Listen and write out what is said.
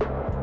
you